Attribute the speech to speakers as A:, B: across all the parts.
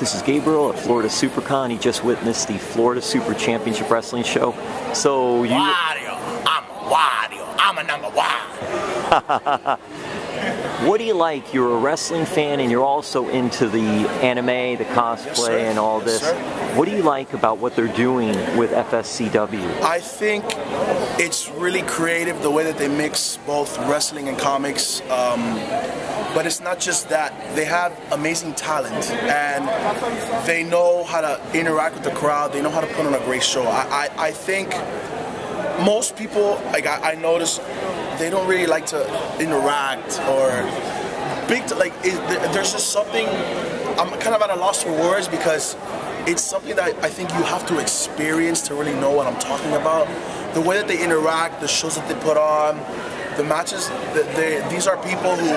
A: This is Gabriel at Florida SuperCon. He just witnessed the Florida Super Championship Wrestling Show. So you.
B: Wario, I'm a Wario. I'm a number one.
A: What do you like? You're a wrestling fan and you're also into the anime, the cosplay,
B: sir.
A: and all
B: Yes,
A: this.
B: sir.
A: what do you like about what they're doing with FSCW?
B: I think it's really creative the way that they mix both wrestling and comics. Um, but it's not just that. They have amazing talent and they know how to interact with the crowd. They know how to put on a great show. I, I, I think most people, like I, I notice, they don't really like to interact or big. Like it, there's just something. I'm kind of at a loss for words because it's something that I think you have to experience to really know what I'm talking about. The way that they interact, the shows that they put on, the matches. these are people who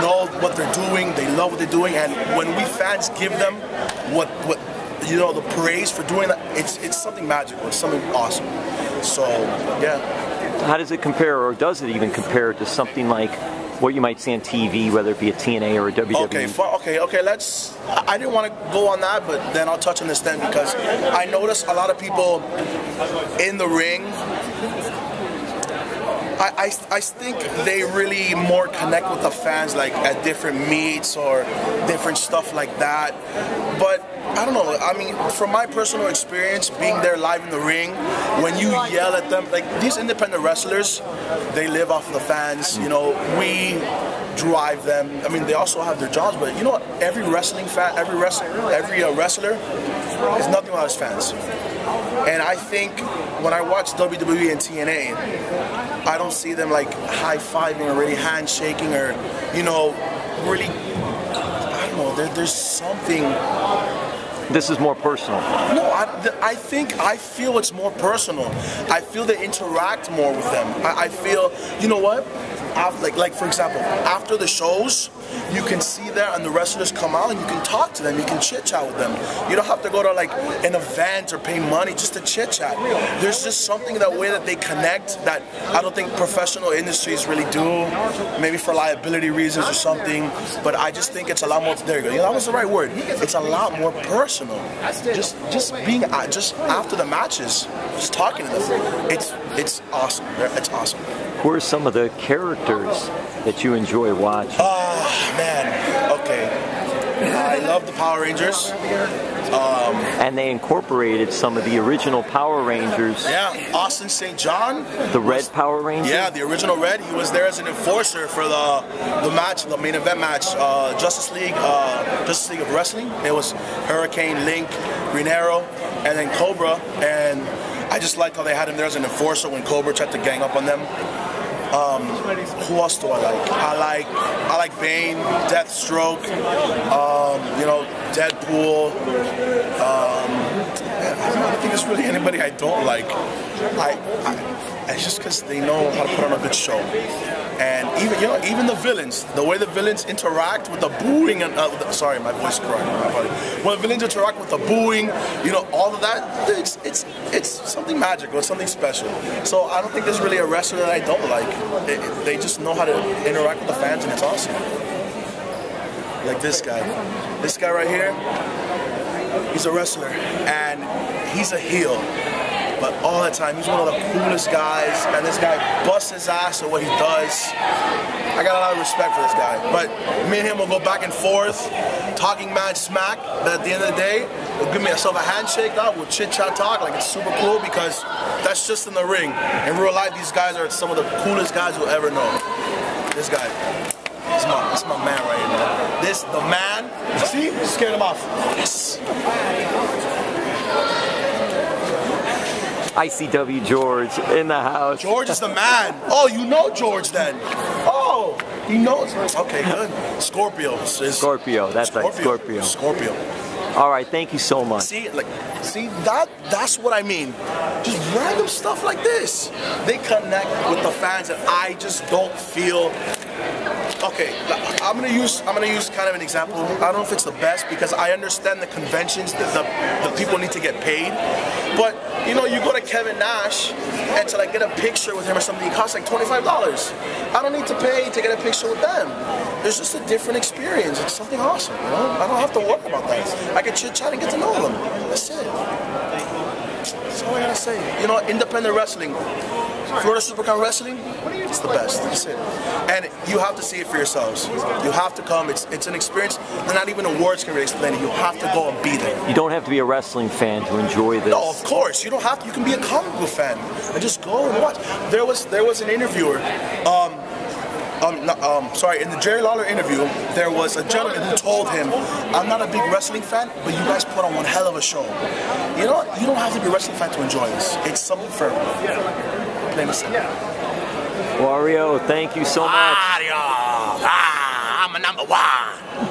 B: know what they're doing. They love what they're doing, and when we fans give them what what you know the praise for doing that, it's it's something magical. It's something awesome. So yeah.
A: How does it compare, or does it even compare to something like what you might see on TV, whether it be a TNA or a WWE?
B: Okay, fu- okay, okay. Let's. I I didn't want to go on that, but then I'll touch on this then because I notice a lot of people in the ring. I, I, I think they really more connect with the fans like at different meets or different stuff like that. But I don't know. I mean, from my personal experience, being there live in the ring, when you yell at them, like these independent wrestlers, they live off the fans. You know, we drive them. I mean, they also have their jobs, but you know what? Every wrestling fan, every wrestler, every uh, wrestler is nothing without his fans. And I think when I watch WWE and TNA, I don't see them like high fiving or really handshaking or, you know, really. There, there's something.
A: This is more personal.
B: No, I, I think I feel it's more personal. I feel they interact more with them. I, I feel, you know what? After, like, like for example, after the shows, you can see there and the wrestlers come out and you can talk to them. You can chit chat with them. You don't have to go to like an event or pay money just to chit chat. There's just something that way that they connect that I don't think professional industries really do. Maybe for liability reasons or something. But I just think it's a lot more. There you go. That was the right word. It's a lot more personal. Just just being uh, just after the matches, just talking to them. It's it's awesome. It's awesome.
A: Who are some of the characters that you enjoy watching?
B: Ah man. I love the Power Rangers.
A: and they incorporated some of the original Power Rangers,
B: Yeah, Austin St. John.
A: the Red Power Ranger.
B: Yeah, the original Red. He was there as an enforcer for the the match, the main event match, uh, Justice League, uh, Justice League of Wrestling. It was Hurricane, Link, Green Arrow, and then Cobra. And I just liked how they had him there as an enforcer when Cobra tried to gang up on them. Um, who else do I like? I like I like Bane, Deathstroke, um, you know, Deadpool. Um, I don't think there's really anybody I don't like. I, I it's just because they know how to put on a good show. And even you know, even the villains, the way the villains interact with the booing and uh, the- sorry, my voice cracked. My apologies. When the villains interact with the booing, you know, all of that, it's it's it's something magical, it's something special. So I don't think there's really a wrestler that I don't like. They, they just know how to interact with the fans, and it's awesome. Like this guy, this guy right here, he's a wrestler, and he's a heel. But all the time, he's one of the coolest guys, and this guy busts his ass at what he does. I got a lot of respect for this guy. But me and him will go back and forth, talking mad smack. But at the end of the day, he'll give me myself a handshake. Dog. We'll chit chat talk like it's super cool because that's just in the ring. In real life, these guys are some of the coolest guys you'll ever know. This guy. This is my, this my man right here, man. This, the man. See? Scared him off. Yes.
A: ICW George in the house.
B: George is the man. Oh, you know George then. Oh, he knows. Okay, good. Scorpio. is-
A: Scorpio, that's right, Scorpio.
B: Scorpio.
A: All right, thank you so much.
B: See, like, see that? That's what I mean. Just random stuff like this. They connect with the fans, and I just don't feel. Okay, I'm gonna use I'm gonna use kind of an example. I don't know if it's the best because I understand the conventions that the, the people need to get paid, but you know, you go to Kevin Nash and to like get a picture with him or something, it costs like twenty-five dollars. I don't need to pay to get a picture with them. It's just a different experience. It's something awesome, you know. I don't have to worry about that. I can chit chat and get to know them. That's it. All I gotta say. You know, independent wrestling. Florida Supercon Wrestling, it's the best. That's it. And you have to see it for yourselves. You have to come. It's it's an experience that not even the words can really explain it. You have to go and be there.
A: You don't have to be a wrestling fan to enjoy this.
B: No, of course. You don't have to. You can be a comic book fan and just go and watch. There was there was an interviewer. Um, um, no, um, sorry, in the Jerry Lawler interview, there was a gentleman who told him, I'm not a big wrestling fan, but you guys put on one hell of a show. You know what? You don't have to be a wrestling fan to enjoy this. It's something for everyone. Plain and simple.
A: Wario, thank you so much.
B: Mario! Ah, I'm a number one!